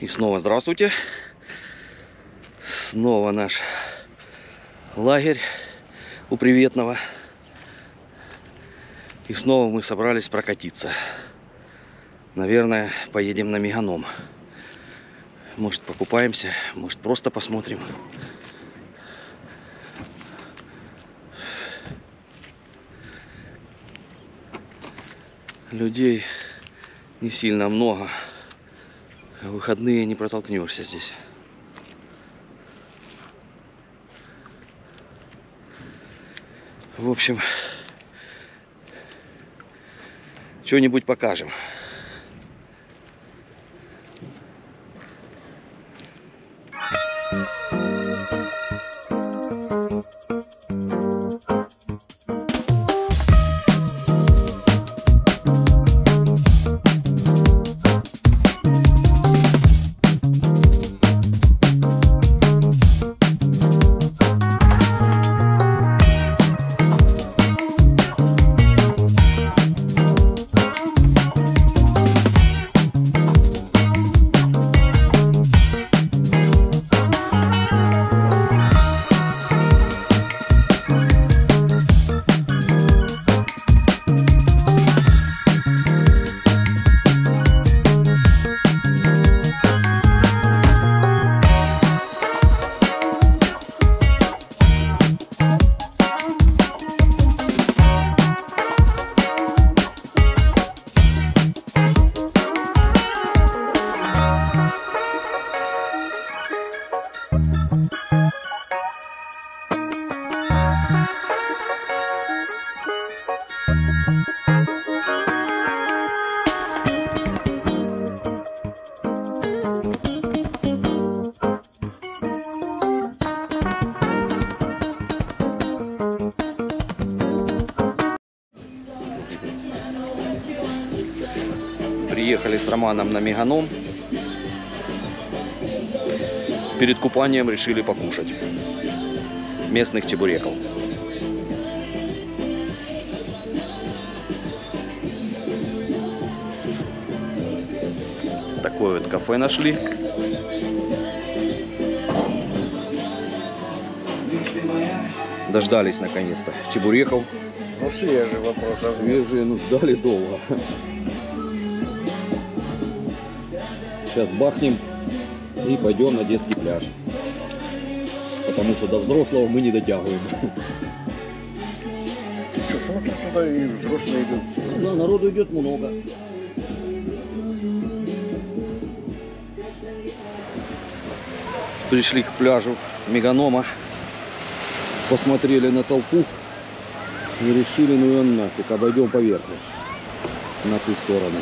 И снова здравствуйте. Снова наш лагерь у Приветного. И снова мы собрались прокатиться. Наверное, поедем на Меганом. Может покупаемся, может просто посмотрим. Людей не сильно много. В выходные не протолкнешься здесь. В общем, что-нибудь покажем. Приехали с Романом на Меганом. Перед купанием решили покушать местных чебуреков. Такое вот кафе нашли. Дождались наконец-то чебуреков. Ну свежий вопрос. а Свежие, ну ждали долго. Сейчас бахнем и пойдем на детский пляж. Потому что до взрослого мы не дотягиваем. Что, смотри туда и взрослые идут. Да, народу идет много. Пришли к пляжу Меганома, посмотрели на толпу и решили, ну ее нафиг, обойдем поверху, на ту сторону.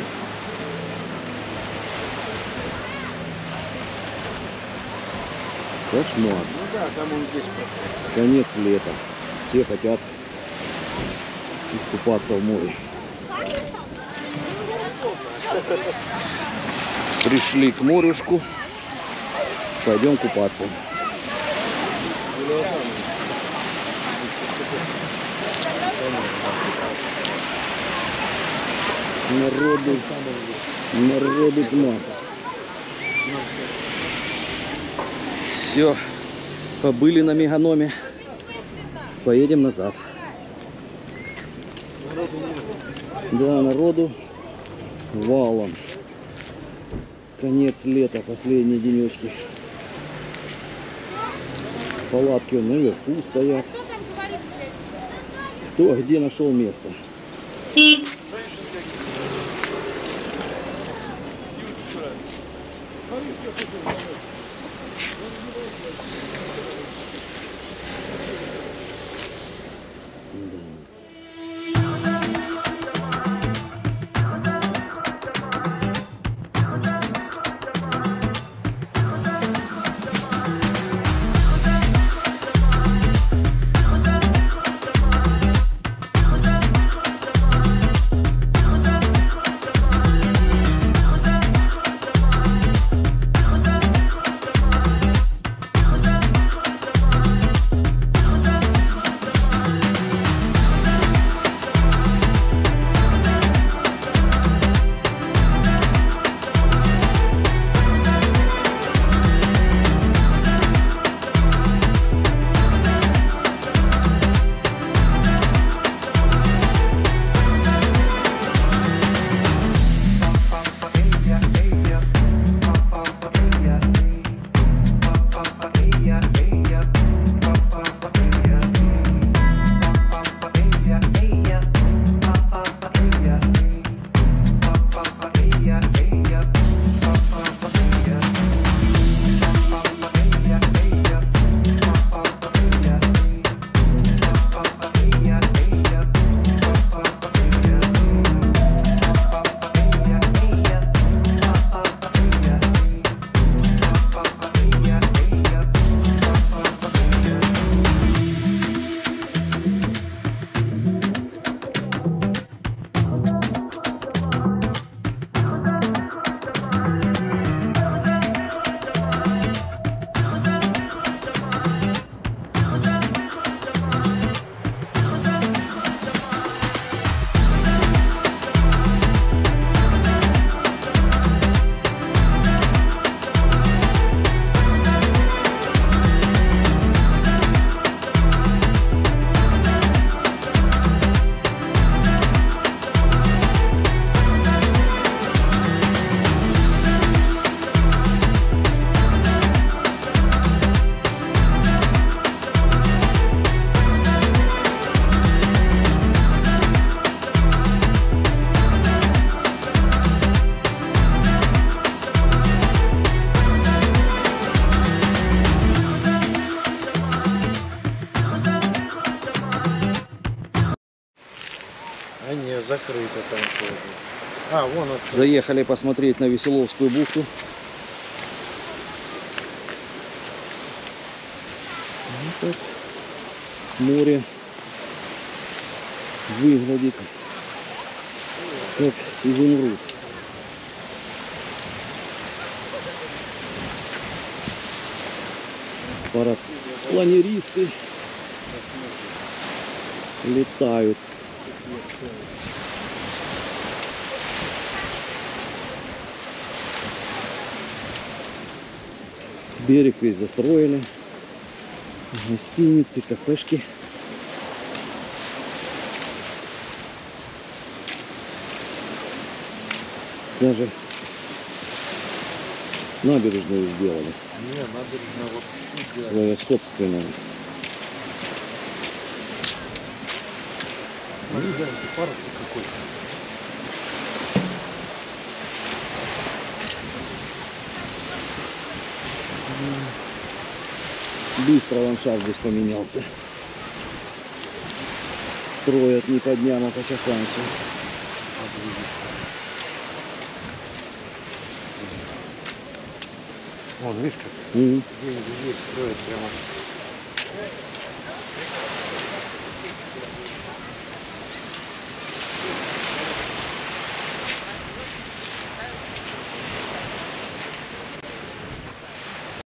Кошмар. Ну да, там он здесь. Конец лета. Все хотят искупаться в море. Пришли к морюшку. Пойдем купаться. Народу, народу тьма. Все, побыли на меганоме. Поедем назад. Да, народу валом. Конец лета, последние денечки. Палатки наверху стоят. Кто где нашел место? Смотри, よろしくお願いします。Открыто там тоже. А, вон открыто. Заехали посмотреть на Веселовскую бухту. Вот так море выглядит как изумруд. Парапланеристы летают. Берег весь застроили. Гостиницы, кафешки. Даже набережную сделали. Не, набережная вообще идеально. Свое собственное. Ну, парк какой-то. Быстро ландшафт здесь поменялся. Строят не по дням, а по часам все. Вон, видишь, как Мгм. деньги есть, строят прямо.